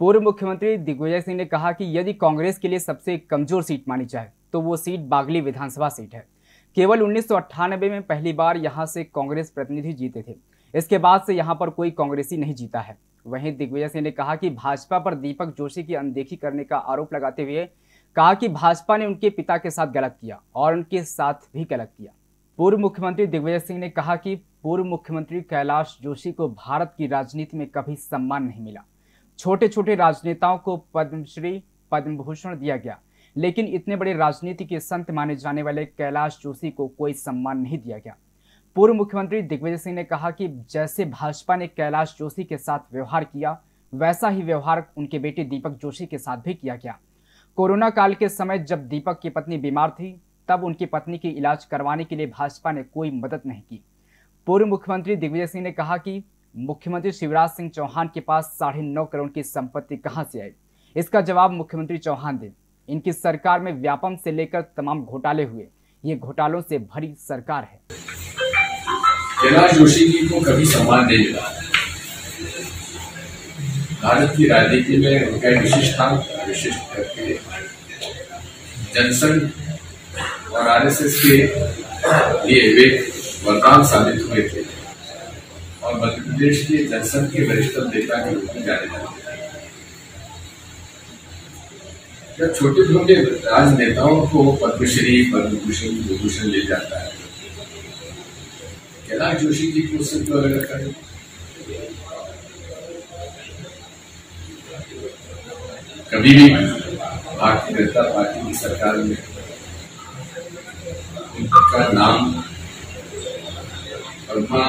पूर्व मुख्यमंत्री दिग्विजय सिंह ने कहा कि यदि कांग्रेस के लिए सबसे कमज़ोर सीट मानी जाए तो वो सीट बागली विधानसभा सीट है। केवल उन्नीस सौ अट्ठानबे में पहली बार यहाँ से कांग्रेस प्रतिनिधि जीते थे। इसके बाद से यहाँ पर कोई कांग्रेसी नहीं जीता है। वहीं दिग्विजय सिंह ने कहा कि भाजपा पर दीपक जोशी की अनदेखी करने का आरोप लगाते हुए कहा कि भाजपा ने उनके पिता के साथ गलत किया और उनके साथ भी गलत किया। पूर्व मुख्यमंत्री दिग्विजय सिंह ने कहा कि पूर्व मुख्यमंत्री कैलाश जोशी को भारत की राजनीति में कभी सम्मान नहीं मिला। छोटे छोटे राजनेताओं को पद्मश्री पद्म भूषण दिया गया। लेकिन इतने बड़े राजनीति के संत माने जाने वाले कैलाश जोशी को कोई सम्मान नहीं दिया गया। पूर्व मुख्यमंत्री दिग्विजय सिंह ने कहा कि जैसे भाजपा ने कैलाश जोशी के साथ व्यवहार किया, वैसा ही व्यवहार उनके बेटे दीपक जोशी के साथ भी किया गया। कोरोना काल के समय जब दीपक की पत्नी बीमार थी, तब उनकी पत्नी की इलाज करवाने के लिए भाजपा ने कोई मदद नहीं की। पूर्व मुख्यमंत्री दिग्विजय सिंह ने कहा कि मुख्यमंत्री शिवराज सिंह चौहान के पास साढ़े नौ करोड़ की संपत्ति कहाँ से आई? इसका जवाब मुख्यमंत्री चौहान दे। इनकी सरकार में व्यापम से लेकर तमाम घोटाले हुए। ये घोटालों से भरी सरकार है। कैलाश जोशी जी को कभी सम्मान नहीं मिला। भारत की राजनीति में उनका विशिष्ट स्थान विशिष्ट करके जनसंघ और आरएसएस के लिए वे वरदान साबित हुए थे। और मध्य प्रदेश के जनसंघ के वरिष्ठतम नेता के रूप में जाने जाते हैं। जब छोटे छोटे राजनेताओं को पद्मश्री पद्म भूषण विभूषण ले जाता है, कैलाश जोशी जी को उससे अलग रखा कभी भी भारतीय जनता पार्टी की सरकार में उनका नाम पद्मा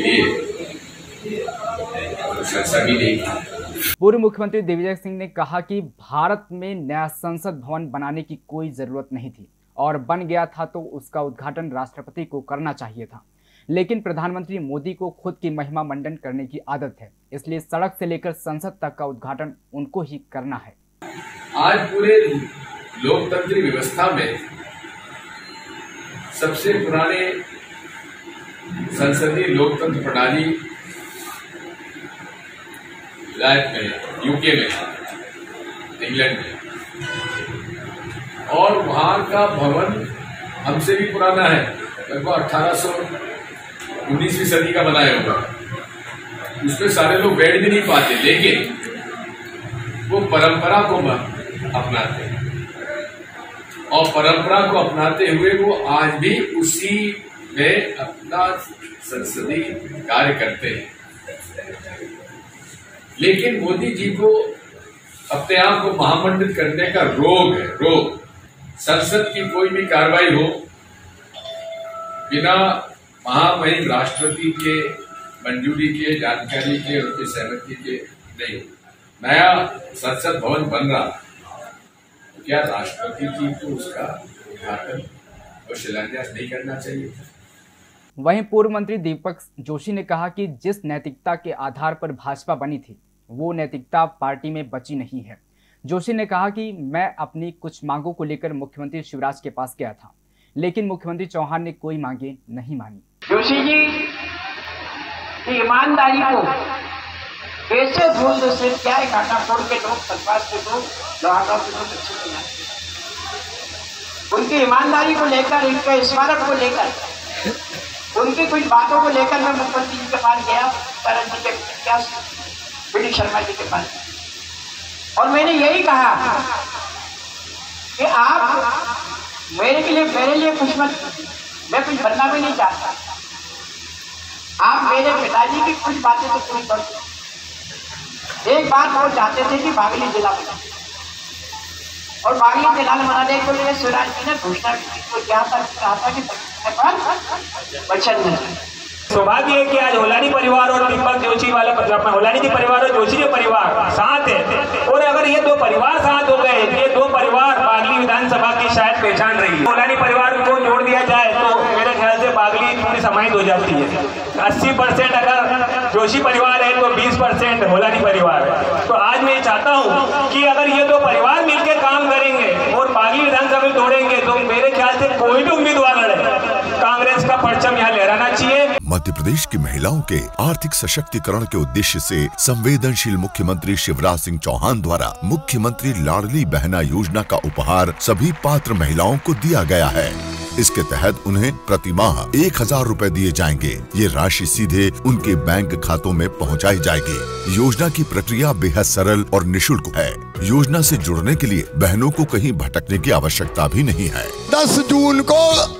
लिए। प्रशंसा भी नहीं की। पूर्व मुख्यमंत्री दिग्विजय सिंह ने कहा कि भारत में नया संसद भवन बनाने की कोई ज़रूरत नहीं थी और बन गया था तो उसका उद्घाटन राष्ट्रपति को करना चाहिए था। लेकिन प्रधानमंत्री मोदी को खुद की महिमा मंडन करने की आदत है इसलिए सड़क से लेकर संसद तक का उद्घाटन उनको ही करना है। आज पूरे लोकतंत्र व्यवस्था में सबसे पुराने संसदीय लोकतंत्र प्रणाली विलायत में यूके में इंग्लैंड में। और वहाँ का भवन हमसे भी पुराना है, लगभग अठारह सौ उन्नीसवीं सदी का बनाया होगा उसमें सारे लोग बैठ भी नहीं पाते, लेकिन वो परंपरा को अपनाते हैं। और परंपरा को अपनाते हुए वो आज भी उसी में अपना संसदीय कार्य करते हैं। लेकिन मोदी जी को अपने आप को महामंडित करने का रोग है, रोग। संसद की कोई भी कार्रवाई हो, बिना महामहिम राष्ट्रपति के, मंजूरी के, जानकारी के उनकी सहमति के नहीं। नया संसद भवन बन रहा क्या राष्ट्रपति जी को उसका उद्घाटन और शिलान्यास नहीं करना चाहिए? वहीं पूर्व मंत्री दीपक जोशी ने कहा कि जिस नैतिकता के आधार पर भाजपा बनी थी, वो नैतिकता पार्टी में बची नहीं है। जोशी ने कहा कि मैं अपनी कुछ मांगों को लेकर मुख्यमंत्री शिवराज के पास गया था, लेकिन मुख्यमंत्री चौहान ने कोई मांगे नहीं मानी। जोशी जी, की ईमानदारी को कैसे भूल दो, सिर्फ़ क्या है के के के अच्छे उनकी ईमानदारी को लेकर उनके स्मारक को लेकर उनकी कुछ बातों को लेकर मैं मुख्यमंत्री जी के पास गया करण जी के क्या बी शर्मा जी के पास। और मैंने यही कहा कि आप मेरे के लिए, मेरे लिए कुछ मत, मैं कुछ बनना भी नहीं चाहता। आप मेरे पिताजी की कुछ बातें तो पूरी कर एक बात वो चाहते थे कि बागली जिला बना। और बागली जिला बनाने के लिए शिवराज जी ने घोषणा की था कहा था कि नहीं सौभाग्य है कि आज होलानी परिवार और दीपक जोशी वाले होलानी जी परिवार और जोशी जी परिवार साथ है। और अगर ये दो परिवार साथ हो गए ये दो परिवार बागली विधानसभा की शायद पहचान रही है। होलानी परिवार को जोड़ दिया जाए तो मेरे ख्याल से बागली पूरी समाहित हो जाती है। अस्सी परसेंट अगर जोशी परिवार है तो बीस परसेंट होलानी परिवार है। तो आज मैं चाहता हूँ कि अगर ये दो परिवार मिलकर काम करेंगे और बागली विधानसभा में तोड़ेंगे तो मेरे ख्याल से कोई भी उम्मीदवार लड़े कांग्रेस का परचम यहाँ लहराना चाहिए मध्य प्रदेश की महिलाओं के आर्थिक सशक्तिकरण के उद्देश्य से संवेदनशील मुख्यमंत्री शिवराज सिंह चौहान द्वारा मुख्यमंत्री लाडली बहना योजना का उपहार सभी पात्र महिलाओं को दिया गया है। इसके तहत उन्हें प्रति माह एक हज़ार रूपए दिए जाएँगे। ये राशि सीधे उनके बैंक खातों में पहुंचाई जाएगी। योजना की प्रक्रिया बेहद सरल और निशुल्क है। योजना से जुड़ने के लिए बहनों को कहीं भटकने की आवश्यकता भी नहीं है। 10 जून को